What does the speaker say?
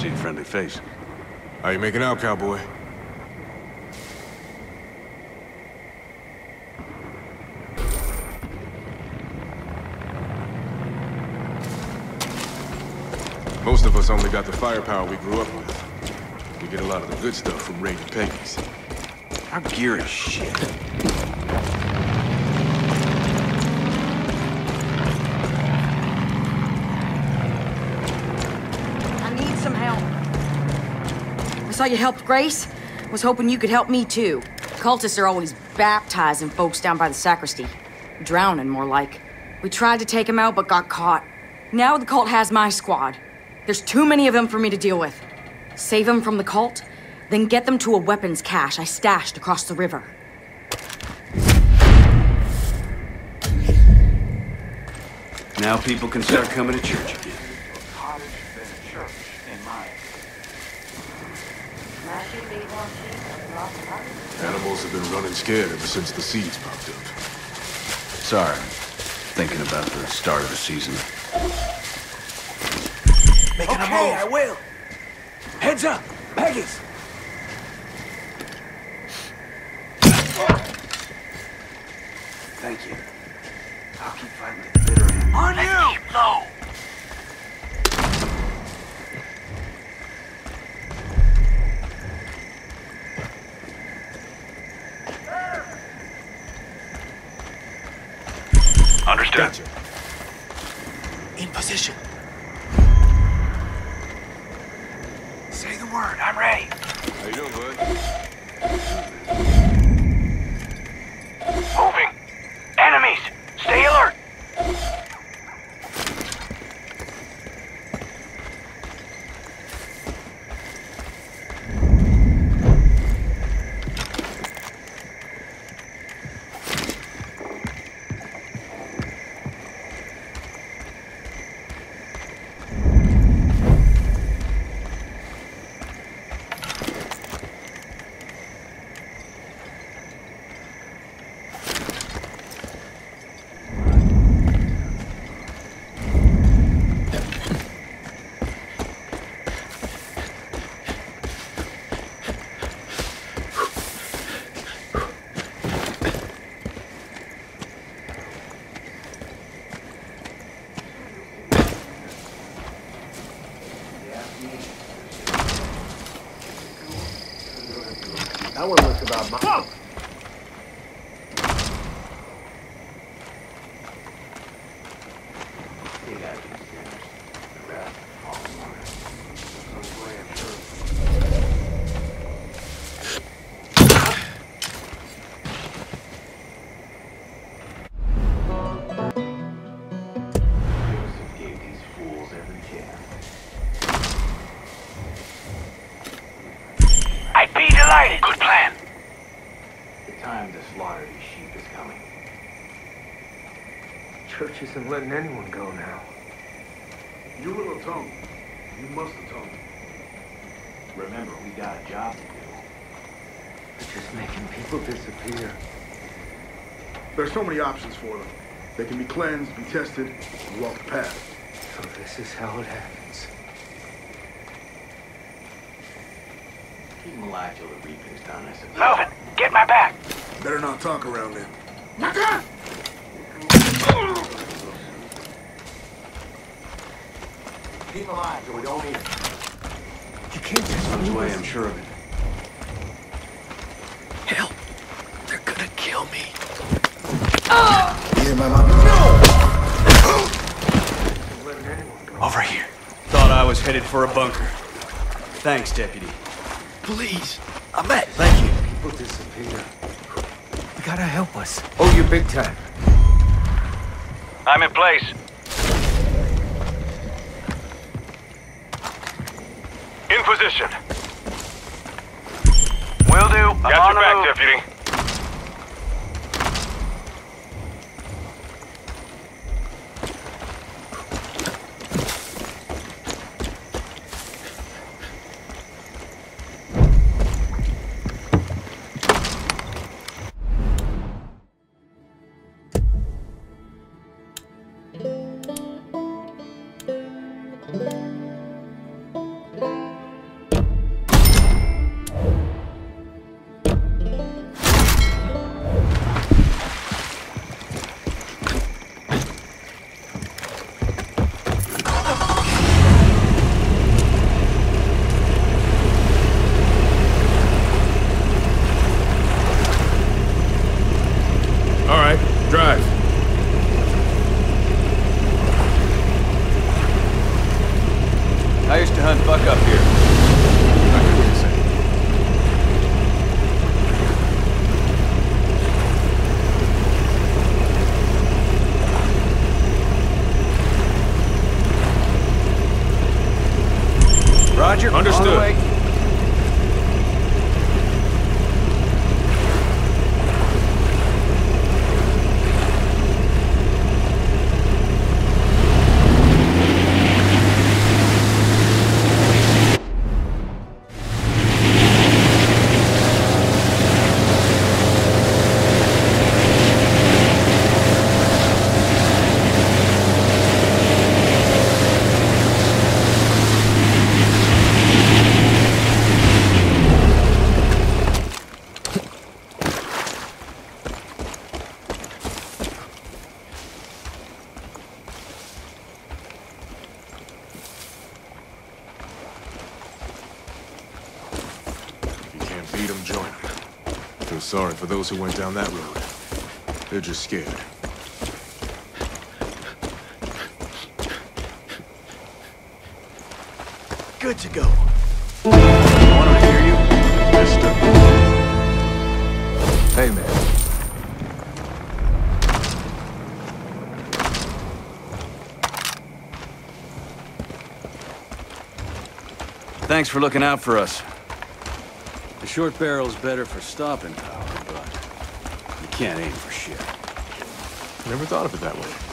see a friendly face. How you making out, cowboy? Most of us only got the firepower we grew up with. We get a lot of the good stuff from raiding Peggies. Our gear is shit. I need some help. I saw you helped Grace. Was hoping you could help me too. Cultists are always baptizing folks down by the sacristy. Drowning, more like. We tried to take him out, but got caught. Now the cult has my squad. There's too many of them for me to deal with. Save them from the cult, then get them to a weapons cache I stashed across the river. Now people can start coming to church Animals have been running scared ever since the seeds popped up. Sorry. Thinking about the start of the season. Okay, I will. Heads up, Peggies. Thank you. I'll keep fighting to the bitter end. On you! low. Gotcha. In position. Say the word. That one looks about my... I'd Church isn't letting anyone go now. You will atone. You must atone. Remember, we got a job to do. They're just making people disappear. There's so many options for them. They can be cleansed, be tested, and walk the path. So this is how it happens. Keep them alive till the reaping's done, I suppose. Move it. Get my back. Better not talk around them. Keep them alive till we don't need them. You can't just On his leave way. I'm sure of it. Hell, they're gonna kill me. Yeah, my mom. Isn't letting anyone go. Over here. Thought I was headed for a bunker. Thanks, deputy. Please, Ahmed. Thank you. People disappear. You gotta help us. Oh, you big time. I'm in place. Position. Will do. I'm your back, deputy. Roger. Understood. way. If you can't beat them, join them. Feel sorry for those who went down that road. They're just scared. Good to go. Want to hear you? Mister. Hey, man. Thanks for looking out for us. The short barrel's better for stopping power, but you can't aim for shit. Never thought of it that way.